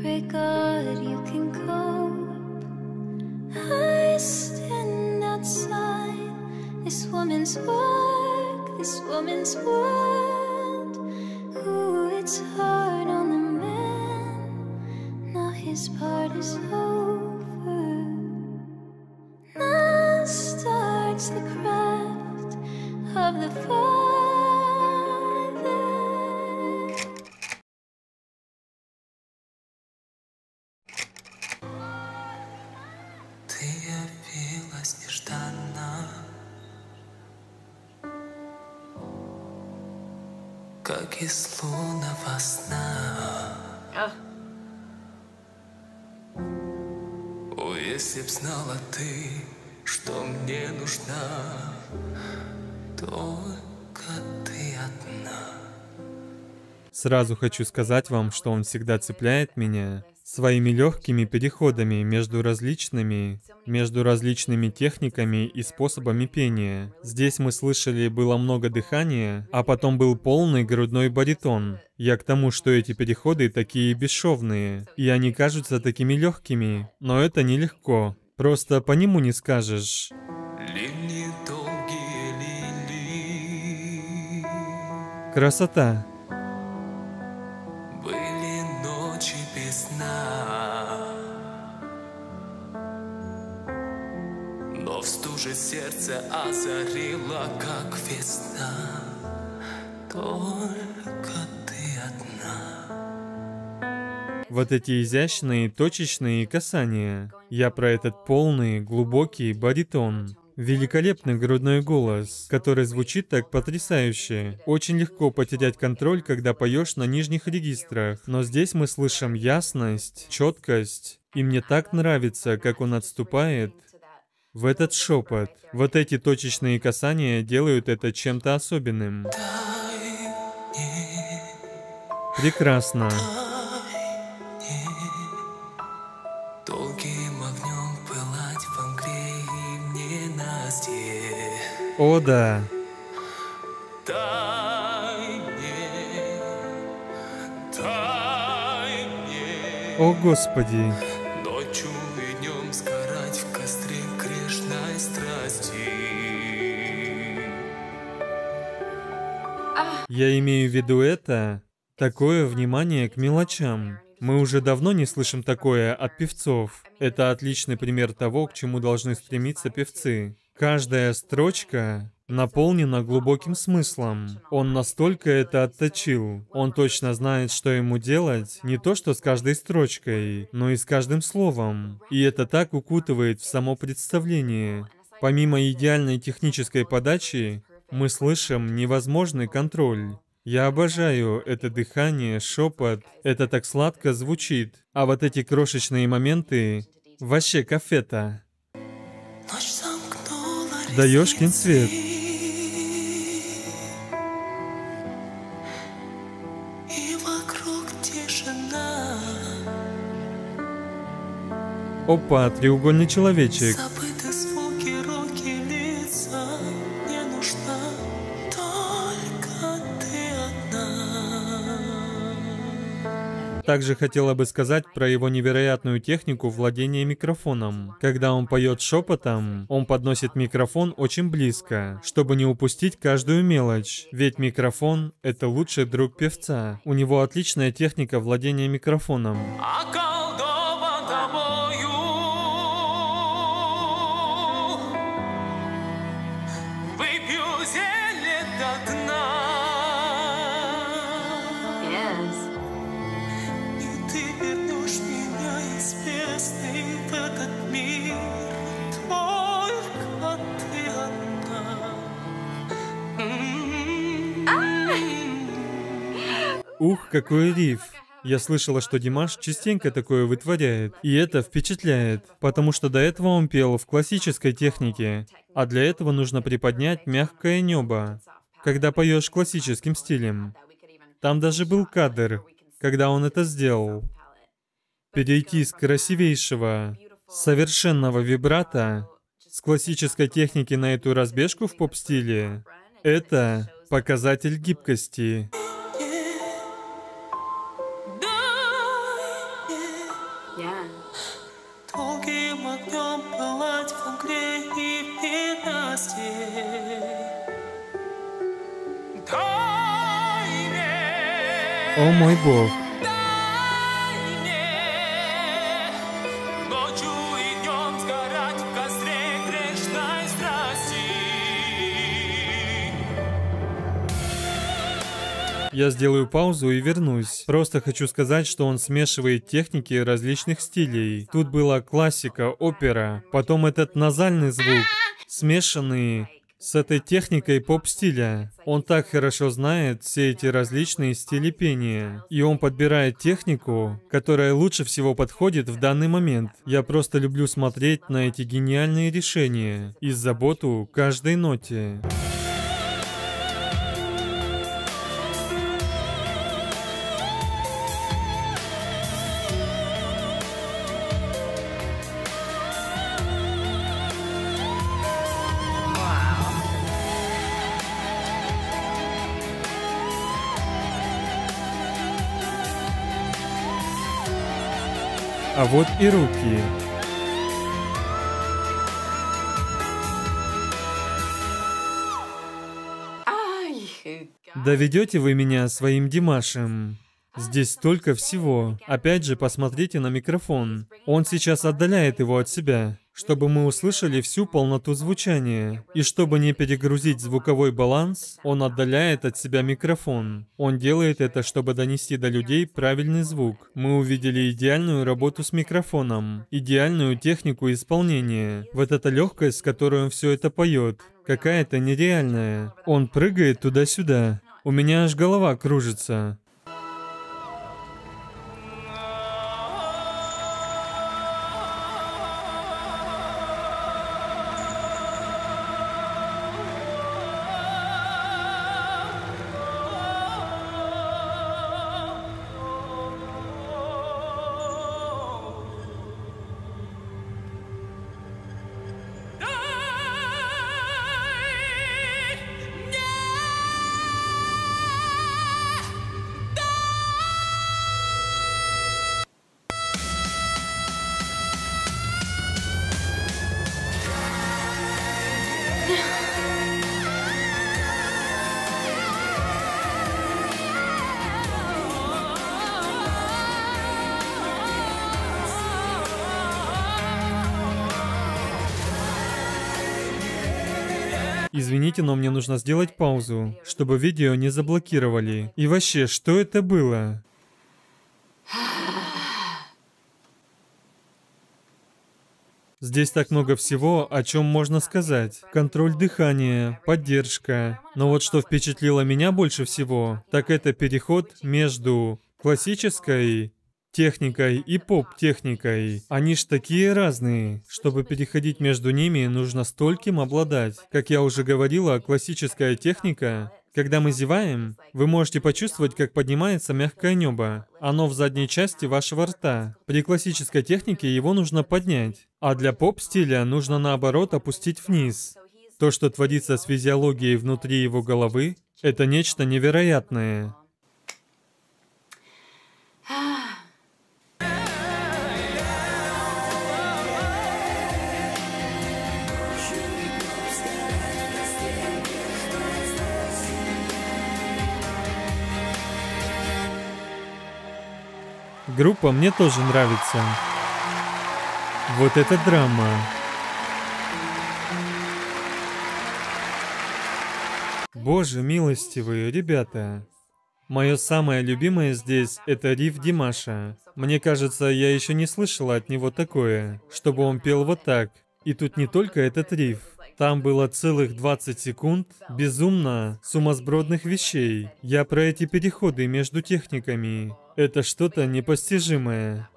Pray God you can cope. I stand outside this woman's work, this woman's world. Ooh, it's hard on the man. Now his part is over. Как из лунного сна О, если б знала ты, что мне нужна Только ты одна. Сразу хочу сказать вам, что он всегда цепляет меня своими легкими переходами между различными, между различными техниками и способами пения. Здесь мы слышали, было много дыхания, а потом был полный грудной баритон. Я к тому, что эти переходы такие бесшовные, и они кажутся такими легкими, но это нелегко. Просто по нему не скажешь. Красота. Сна Но в стуже сердце озарило, как весна Только ты одна Вот эти изящные точечные касания. Я про этот полный, глубокий баритон. Великолепный грудной голос, который звучит так потрясающе. Очень легко потерять контроль, когда поешь на нижних регистрах, но здесь мы слышим ясность, четкость, и мне так нравится, как он отступает в этот шепот. Вот эти точечные касания делают это чем-то особенным. Прекрасно. О да. Дай мне, дай мне О господи. Ночью и днем сгорать в костре грешной страсти Я имею в виду это, такое внимание к мелочам. Мы уже давно не слышим такое от певцов. Это отличный пример того, к чему должны стремиться певцы. Каждая строчка наполнена глубоким смыслом. Он настолько это отточил. Он точно знает, что ему делать, не то что с каждой строчкой, но и с каждым словом. И это так укутывает в само представление. Помимо идеальной технической подачи, мы слышим невозможный контроль. Я обожаю это дыхание, шепот. Это так сладко звучит. А вот эти крошечные моменты... Вообще кафета. Замкнула Даешь свет. Опа, треугольный человечек. Также хотела бы сказать про его невероятную технику владения микрофоном. Когда он поет шепотом, он подносит микрофон очень близко, чтобы не упустить каждую мелочь. Ведь микрофон — это лучший друг певца. У него отличная техника владения микрофоном. Околдован Ух, какой риф! Я слышала, что Димаш частенько такое вытворяет, и это впечатляет, потому что до этого он пел в классической технике, а для этого нужно приподнять мягкое небо, когда поешь классическим стилем. Там даже был кадр, когда он это сделал. Перейти с красивейшего, совершенного вибрата с классической техники на эту разбежку в поп-стиле — это показатель гибкости. О мой бог. Я сделаю паузу и вернусь. Просто хочу сказать, что он смешивает техники различных стилей. Тут была классика, опера, потом этот назальный звук, смешанный с этой техникой поп-стиля. Он так хорошо знает все эти различные стили пения. И он подбирает технику, которая лучше всего подходит в данный момент. Я просто люблю смотреть на эти гениальные решения и заботу каждой ноте. А вот и руки. Ай, Доведете вы меня своим Димашем? Здесь столько всего. Опять же, посмотрите на микрофон. Он сейчас отдаляет его от себя, чтобы мы услышали всю полноту звучания. И чтобы не перегрузить звуковой баланс, он отдаляет от себя микрофон. Он делает это, чтобы донести до людей правильный звук. Мы увидели идеальную работу с микрофоном, идеальную технику исполнения. Вот эта легкость, с которой он все это поет, какая-то нереальная. Он прыгает туда-сюда. У меня аж голова кружится. Извините, но мне нужно сделать паузу, чтобы видео не заблокировали. И вообще, что это было? Здесь так много всего, о чем можно сказать. Контроль дыхания, поддержка. Но вот что впечатлило меня больше всего, так это переход между классической техникой и поп-техникой. Они ж такие разные. Чтобы переходить между ними, нужно стольким обладать. Как я уже говорила, классическая техника когда мы зеваем, вы можете почувствовать, как поднимается мягкое небо. Оно в задней части вашего рта. При классической технике его нужно поднять, а для поп-стиля нужно наоборот опустить вниз. То, что творится с физиологией внутри его головы, это нечто невероятное. Группа мне тоже нравится. Вот это драма. Боже милостивые, ребята. Мое самое любимое здесь — это риф Димаша. Мне кажется, я еще не слышала от него такое, чтобы он пел вот так. И тут не только этот риф. Там было целых 20 секунд безумно сумасбродных вещей. Я про эти переходы между техниками. Это что-то непостижимое.